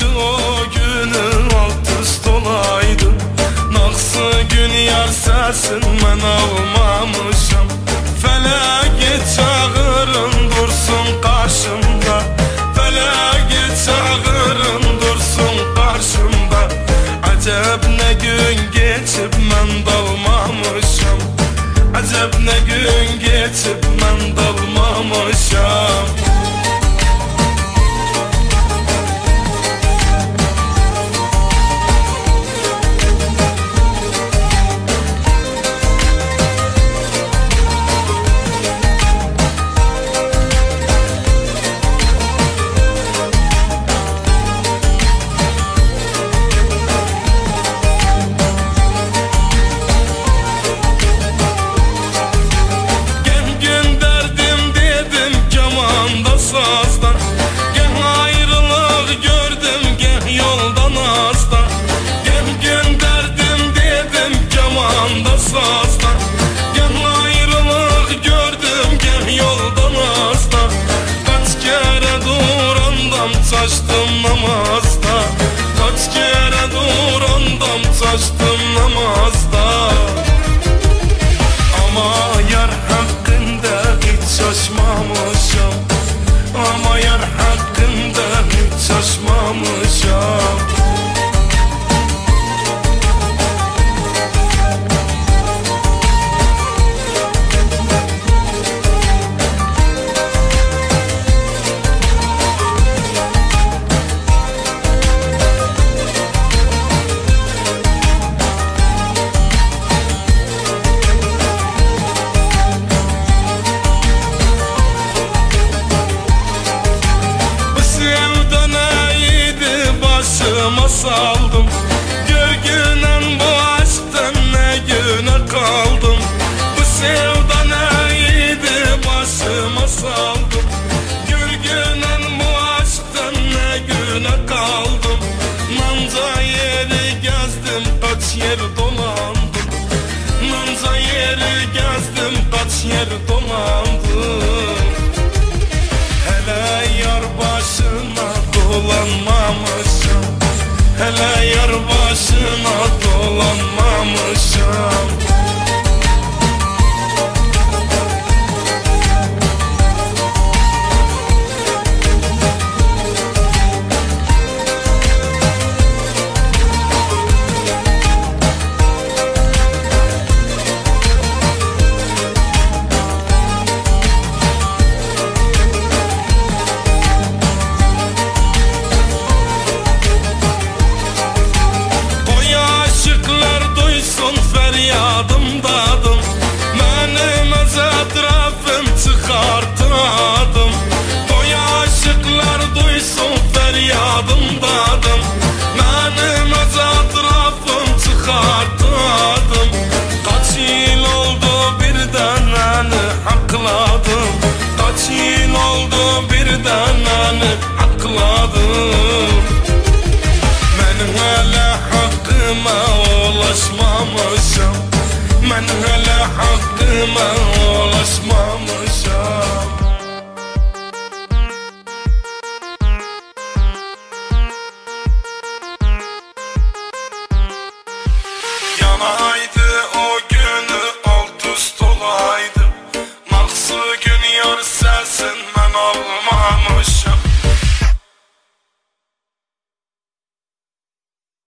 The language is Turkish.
olaydı o günün altıst olaydı Naksı gün yar sensin ben almamışım. Felaket çağırın dursun karşımda. Felaket çağırın dursun karşımda. Acep ne gün geçip ben dalmamışım. Acep ne gün geçip ben dalmamışım. Saldım Görgünen bu aşktan ne güne kaldım. Bu sevda neydi başıma saldım. Görgünen bu aşktan ne güne kaldım. Nanca yeri gezdim kaç yer dolandım. Nanca yeri gezdim kaç yer dolandım Hele yar başına dolanmamışım on assassin. sunset.